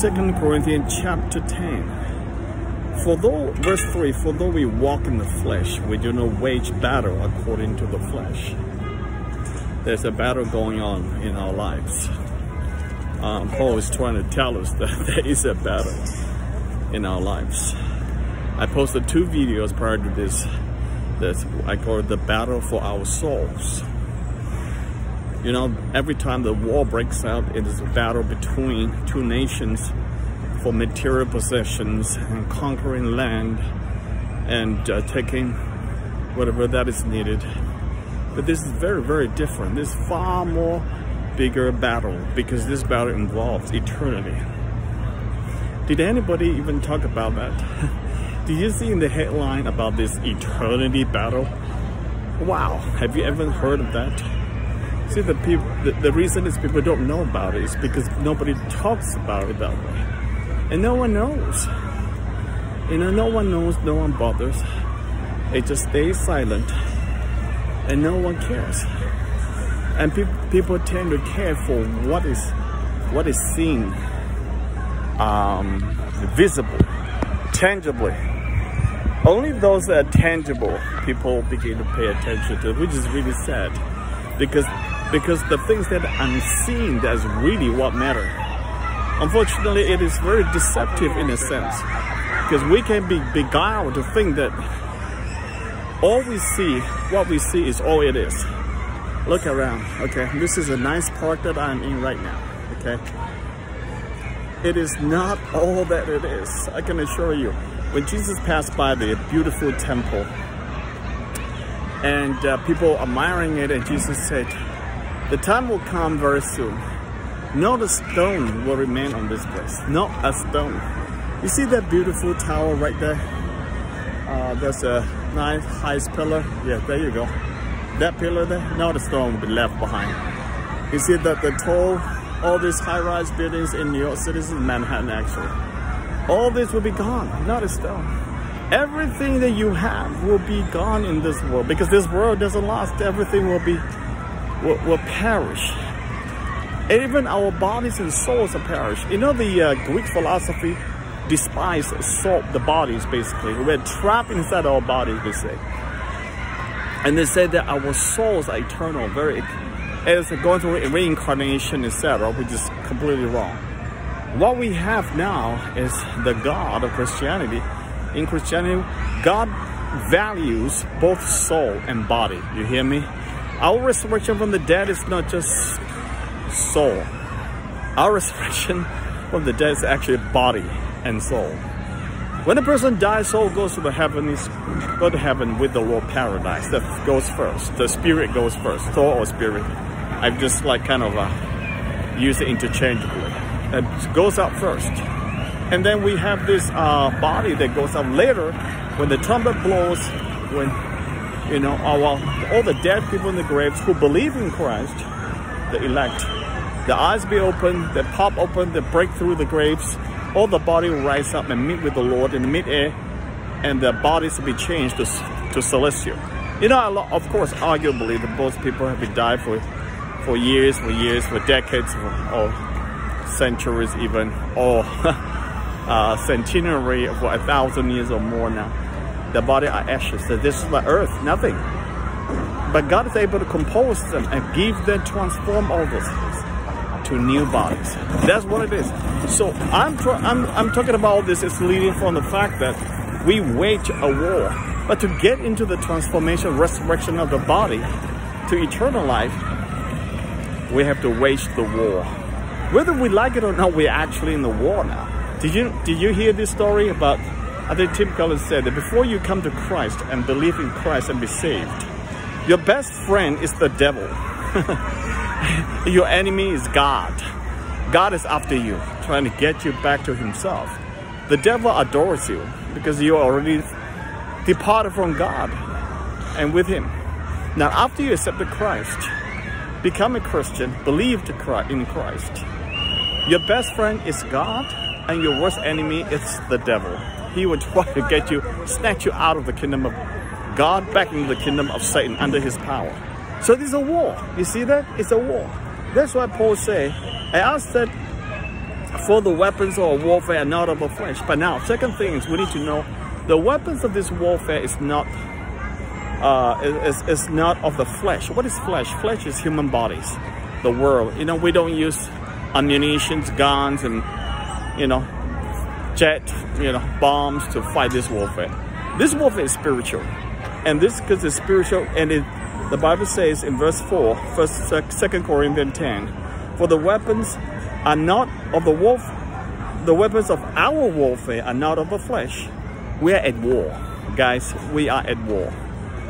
Second Corinthians chapter 10. For though, verse 3, for though we walk in the flesh, we do not wage battle according to the flesh. There's a battle going on in our lives. Um, Paul is trying to tell us that there is a battle in our lives. I posted two videos prior to this. That's I call it the battle for our souls. You know, every time the war breaks out, it is a battle between two nations for material possessions and conquering land and uh, taking whatever that is needed. But this is very, very different. This is far more bigger battle because this battle involves eternity. Did anybody even talk about that? Did you see in the headline about this eternity battle? Wow, have you ever heard of that? See, the, people, the, the reason is people don't know about it is because nobody talks about it that way. And no one knows. You know, no one knows, no one bothers. It just stays silent and no one cares. And pe people tend to care for what is what is seen, um, visible, tangibly. Only those that are tangible people begin to pay attention to, which is really sad. Because because the things that are unseen that's really what matter. Unfortunately, it is very deceptive in a sense because we can be beguiled to think that all we see, what we see is all it is. Look around, okay? This is a nice park that I'm in right now, okay? It is not all that it is, I can assure you. When Jesus passed by the beautiful temple and uh, people admiring it and Jesus said, the time will come very soon. Not a stone will remain on this place. Not a stone. You see that beautiful tower right there? Uh, there's a nice high pillar. Yeah, there you go. That pillar there, not a stone will be left behind. You see that the tall, all these high-rise buildings in New York City, is Manhattan actually. All this will be gone, not a stone. Everything that you have will be gone in this world because this world doesn't last. Everything will be will, will perish. Even our bodies and souls will perish. You know the uh, Greek philosophy despise soul, the bodies basically. We're trapped inside our bodies, they say. And they say that our souls are eternal, very it's going through reincarnation, etc., which is completely wrong. What we have now is the God of Christianity. In Christianity, God values both soul and body. You hear me? Our resurrection from the dead is not just soul. Our resurrection from the dead is actually body and soul. When a person dies, soul goes to the heavens, go to heaven with the Lord paradise. That goes first. The spirit goes first. Soul or spirit. I've just like kind of uh, use it interchangeably. It goes up first. And then we have this uh, body that goes up later when the trumpet blows, when you know, our, all the dead people in the graves who believe in Christ, the elect, the eyes be open, they pop open, they break through the graves, all the body will rise up and meet with the Lord in midair, and their bodies will be changed to, to celestial. You know, of course, arguably, the most people have been died for, for years, for years, for decades, or centuries even, or uh, centenary for a thousand years or more now the body are ashes. So this is the earth, nothing. But God is able to compose them and give them, transform all those things to new bodies. That's what it is. So I'm, I'm, I'm talking about this is leading from the fact that we wage a war. But to get into the transformation, resurrection of the body to eternal life, we have to wage the war. Whether we like it or not, we're actually in the war now. Did you, did you hear this story about I think Tim Keller said that before you come to Christ and believe in Christ and be saved, your best friend is the devil. your enemy is God. God is after you, trying to get you back to himself. The devil adores you because you already departed from God and with him. Now, after you accepted Christ, become a Christian, believe in Christ, your best friend is God and your worst enemy is the devil he would try to get you, snatch you out of the kingdom of God back into the kingdom of Satan under his power. So this is a war. You see that? It's a war. That's why Paul say, I ask that for the weapons of warfare are not of the flesh. But now, second thing is we need to know the weapons of this warfare is not uh, is, is not of the flesh. What is flesh? Flesh is human bodies, the world. You know, we don't use ammunition, guns, and you know, jet, you know, bombs to fight this warfare. This warfare is spiritual, and this because it's spiritual, and it, the Bible says in verse four, first, second Corinthians ten, for the weapons are not of the wolf. The weapons of our warfare are not of the flesh. We are at war, guys. We are at war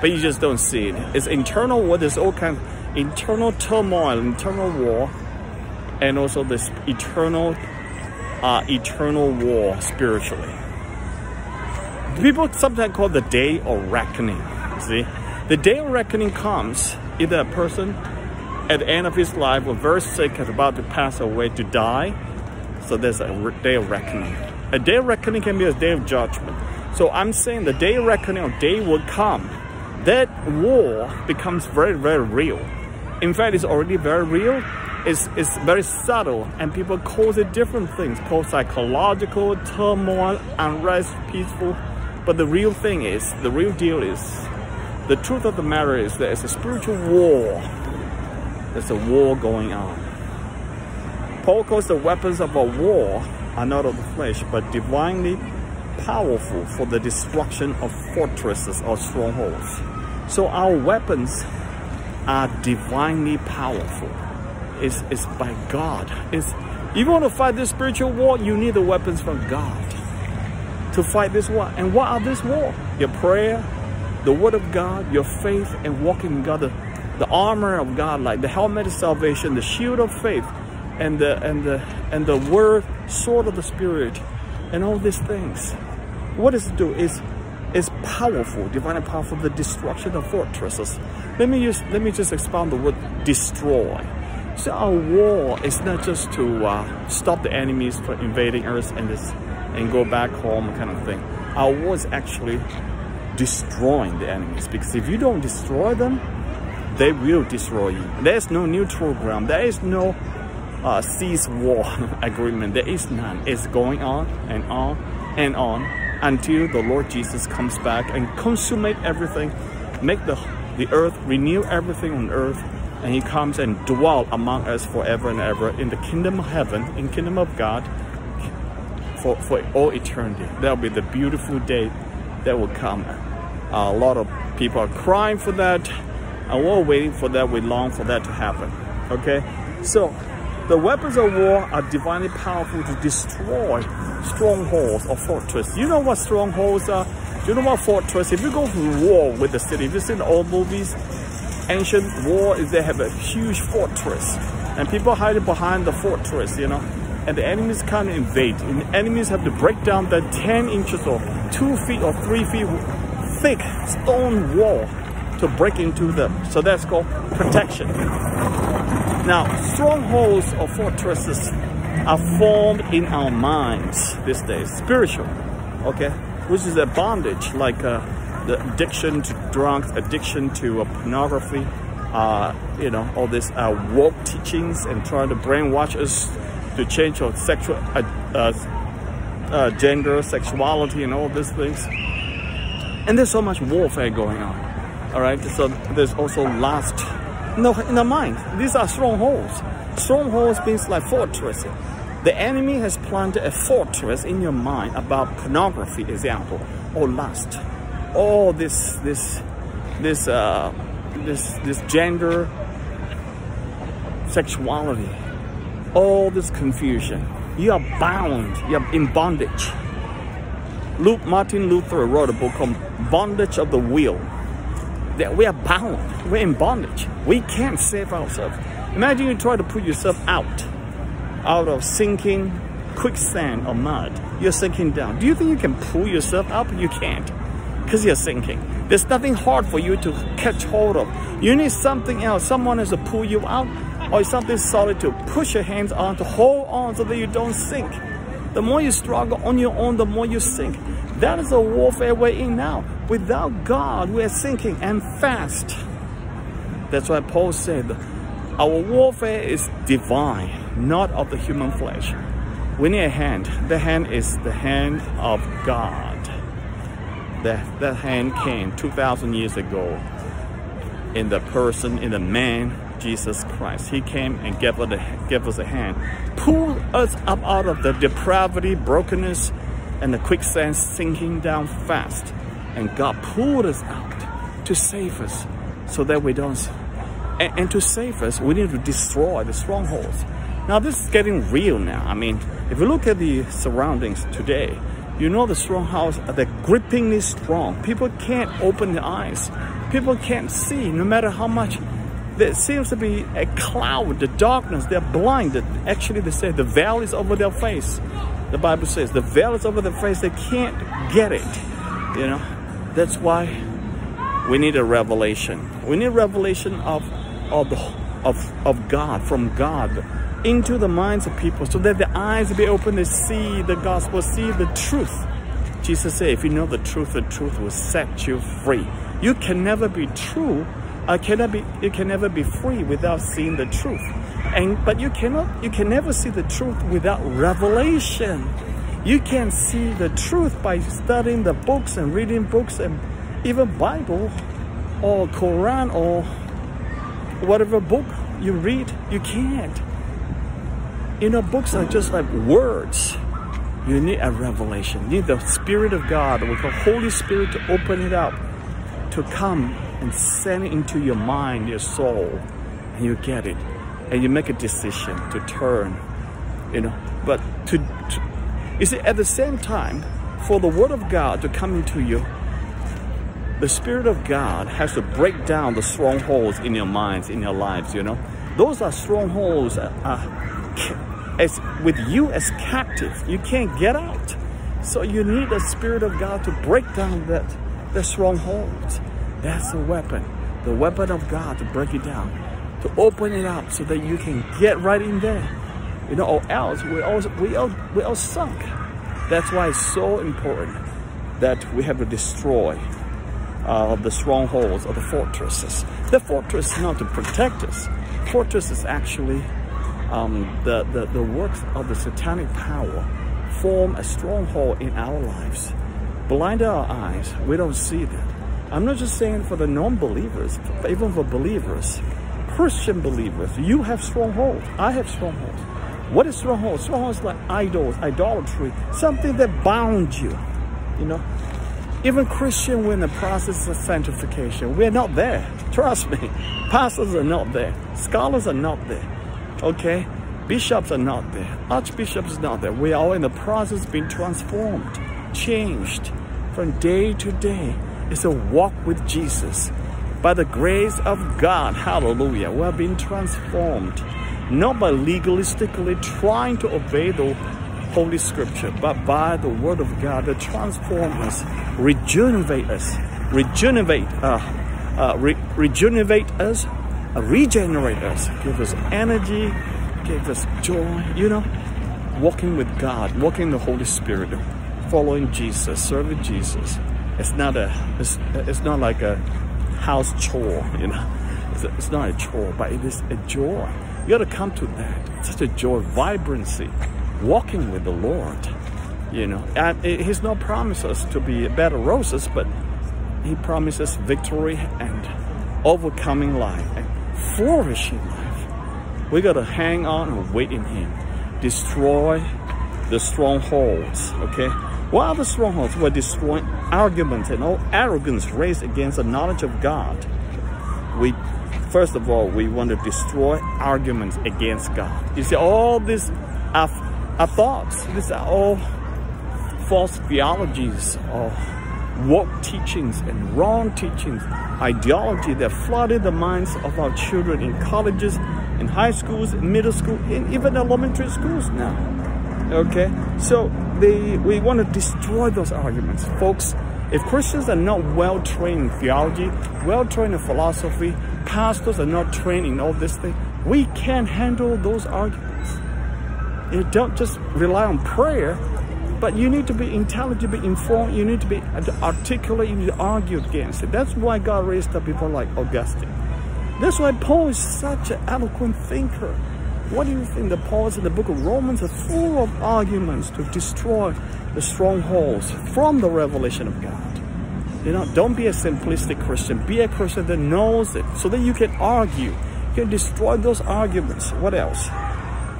but you just don't see it. It's internal war, there's all kind of internal turmoil, internal war, and also this eternal, uh, eternal war spiritually. People sometimes call the day of reckoning. See, the day of reckoning comes either a person at the end of his life or very sick and about to pass away to die. So there's a day of reckoning. A day of reckoning can be a day of judgment. So I'm saying the day of reckoning or day will come that war becomes very, very real. In fact, it's already very real. It's, it's very subtle and people call it different things, called psychological, turmoil, unrest, peaceful. But the real thing is, the real deal is, the truth of the matter is there is a spiritual war. There's a war going on. Paul calls the weapons of a war are not of the flesh, but divinely powerful for the destruction of fortresses or strongholds. So our weapons are divinely powerful. It's, it's by God. It's, if you want to fight this spiritual war, you need the weapons from God to fight this war. And what are this war? Your prayer, the word of God, your faith, and walking in God, the, the armor of God, like the helmet of salvation, the shield of faith, and the and the and the word, sword of the spirit, and all these things. What does it do? Is is powerful, divinely powerful, the destruction of fortresses. Let me use, let me just expound the word destroy. So our war is not just to uh, stop the enemies from invading Earth and this, and go back home kind of thing. Our war is actually destroying the enemies because if you don't destroy them, they will destroy you. There is no neutral ground. There is no uh, cease war agreement. There is none. It's going on and on and on until the Lord Jesus comes back and consummate everything, make the, the earth, renew everything on earth, and he comes and dwell among us forever and ever in the kingdom of heaven, in kingdom of God, for, for all eternity. That'll be the beautiful day that will come. Uh, a lot of people are crying for that, and we're waiting for that. We long for that to happen. Okay? So, the weapons of war are divinely powerful to destroy strongholds or fortress. You know what strongholds are? You know what fortress? If you go to war with the city, if you've seen old movies, ancient war is they have a huge fortress and people hide behind the fortress, you know, and the enemies can't invade. And enemies have to break down that 10 inches or 2 feet or 3 feet thick stone wall to break into them. So that's called protection. Now, strongholds or fortresses are formed in our minds these days, spiritual, okay, which is a bondage, like uh, the addiction to drugs, addiction to uh, pornography, uh, you know, all this uh, woke teachings and trying to brainwash us to change our sexual uh, uh, gender, sexuality, and all these things. And there's so much warfare going on. All right, so there's also lust no, in the mind. These are strongholds. Strongholds means like fortresses. The enemy has planted a fortress in your mind about pornography, example, or lust, or this this this uh, this this gender, sexuality, all this confusion. You are bound. You are in bondage. Luke Martin Luther wrote a book called Bondage of the Will that we are bound. We're in bondage. We can't save ourselves. Imagine you try to put yourself out, out of sinking quicksand or mud. You're sinking down. Do you think you can pull yourself up? You can't, because you're sinking. There's nothing hard for you to catch hold of. You need something else. Someone has to pull you out, or something solid to push your hands on to hold on so that you don't sink. The more you struggle on your own, the more you sink. That is the warfare we're in now. Without God, we're sinking and fast. That's why Paul said, our warfare is divine, not of the human flesh. We need a hand. The hand is the hand of God. That, that hand came 2,000 years ago in the person, in the man, Jesus Christ. He came and gave us a, gave us a hand. Pulled us up out of the depravity, brokenness, and the quicksand sinking down fast. And God pulled us out to save us so that we don't. And, and to save us, we need to destroy the strongholds. Now this is getting real now. I mean, if you look at the surroundings today, you know the strongholds are grippingly strong. People can't open their eyes. People can't see no matter how much there seems to be a cloud, the darkness, they're blinded. Actually, they say the veil is over their face. The Bible says the veil is over their face, they can't get it. You know, that's why we need a revelation. We need revelation of, of, of, of God, from God, into the minds of people so that the eyes be open to see the gospel, see the truth. Jesus said, if you know the truth, the truth will set you free. You can never be true I cannot be you can never be free without seeing the truth. And but you cannot you can never see the truth without revelation. You can see the truth by studying the books and reading books and even Bible or Quran or whatever book you read, you can't. You know, books are just like words. You need a revelation. You need the Spirit of God with the Holy Spirit to open it up, to come and send it into your mind, your soul, and you get it. And you make a decision to turn, you know. But to, to you see, at the same time, for the Word of God to come into you, the Spirit of God has to break down the strongholds in your minds, in your lives, you know. Those are strongholds uh, uh, as with you as captive. You can't get out. So you need the Spirit of God to break down that the strongholds. That's the weapon, the weapon of God to break it down, to open it up so that you can get right in there. You know, or else we all we all we all sunk. That's why it's so important that we have to destroy uh, the strongholds or the fortresses. The fortress is not to protect us. Fortress is actually um, the, the, the works of the satanic power form a stronghold in our lives. Blind our eyes, we don't see that. I'm not just saying for the non-believers, but even for believers, Christian believers, you have strongholds. I have strongholds. What is stronghold? Stronghold is like idols, idolatry, something that bound you. You know, even Christian, we're in the process of sanctification. We're not there. Trust me. Pastors are not there. Scholars are not there. Okay? Bishops are not there. Archbishops are not there. We are in the process of being transformed, changed from day to day It's a walk with Jesus. By the grace of God, hallelujah, we are being transformed. Not by legalistically trying to obey the Holy Scripture, but by the Word of God that transform us, regenerate us, regenerate, uh, uh, re regenerate us, regenerate us, give us energy, give us joy, you know, walking with God, walking the Holy Spirit, following Jesus, serving Jesus. It's not a, it's, it's not like a house chore, you know. It's, a, it's not a chore, but it is a joy. You got to come to that. It's Such a joy, vibrancy, walking with the Lord, you know. And He's not promised us to be bed of roses, but He promises victory and overcoming life and flourishing life. We got to hang on and wait in Him. Destroy the strongholds, okay? What are the strongholds? We're destroying arguments and all arrogance raised against the knowledge of God. We, first of all, we want to destroy arguments against God. You see, all these are, are thoughts. These are all false theologies or woke teachings and wrong teachings, ideology that flooded the minds of our children in colleges, in high schools, in middle school, in even elementary schools now. Okay, so they, we want to destroy those arguments. Folks, if Christians are not well trained in theology, well trained in philosophy, pastors are not trained in all this thing, we can't handle those arguments. You don't just rely on prayer, but you need to be intelligent, be informed, you need to be articulate, you need to argue against it. That's why God raised up people like Augustine. That's why Paul is such an eloquent thinker. What do you think the Paul's in the book of Romans are full of arguments to destroy the strongholds from the revelation of God? You know, don't be a simplistic Christian. Be a Christian that knows it so that you can argue. You can destroy those arguments. What else?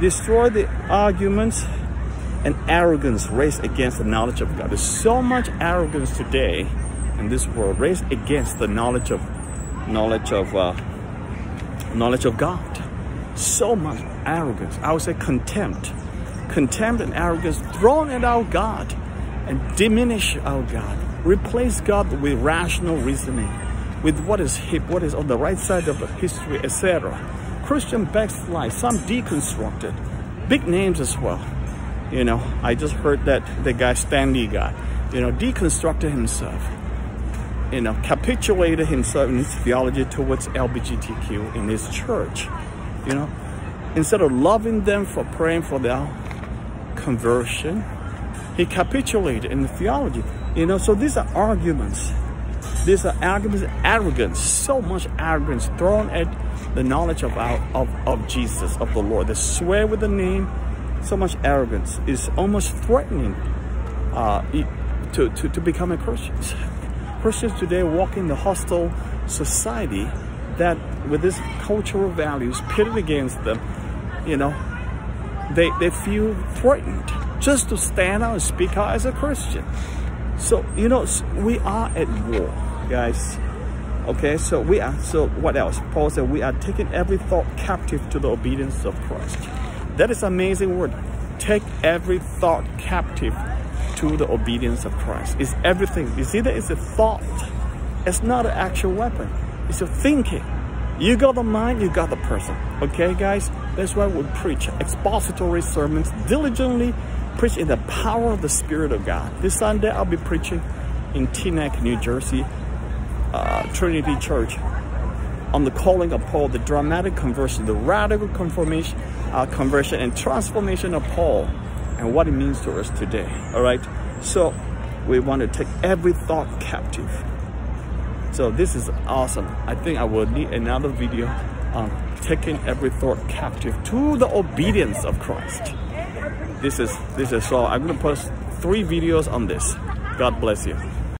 Destroy the arguments and arrogance raised against the knowledge of God. There's so much arrogance today in this world raised against the knowledge of knowledge of uh, knowledge of God. So much arrogance. I would say contempt. Contempt and arrogance thrown at our God and diminish our God. Replace God with rational reasoning, with what is hip, what is on the right side of the history, etc. Christian backslide, some deconstructed, big names as well. You know, I just heard that the guy Stanley guy, you know, deconstructed himself. You know, capitulated himself in his theology towards LGBTQ in his church. You know, instead of loving them for praying for their conversion, he capitulated in the theology. You know, so these are arguments. These are arguments, arrogance, so much arrogance thrown at the knowledge of our of, of Jesus, of the Lord. They swear with the name, so much arrogance is almost threatening uh, to, to, to become a Christian. Christians today walk in the hostile society that with these cultural values pitted against them, you know, they, they feel threatened just to stand out and speak out as a Christian. So, you know, we are at war, guys. Okay, so we are, so what else? Paul said, we are taking every thought captive to the obedience of Christ. That is an amazing word. Take every thought captive to the obedience of Christ. It's everything. You see that it's a thought. It's not an actual weapon. It's your thinking. You got the mind, you got the person. Okay, guys? That's why we preach expository sermons diligently preach in the power of the Spirit of God. This Sunday, I'll be preaching in Teaneck, New Jersey, uh, Trinity Church, on the calling of Paul, the dramatic conversion, the radical confirmation, uh, conversion and transformation of Paul, and what it means to us today. All right, so we want to take every thought captive. So this is awesome. I think I will need another video on taking every thought captive to the obedience of Christ this is this is so i'm gonna post three videos on this god bless you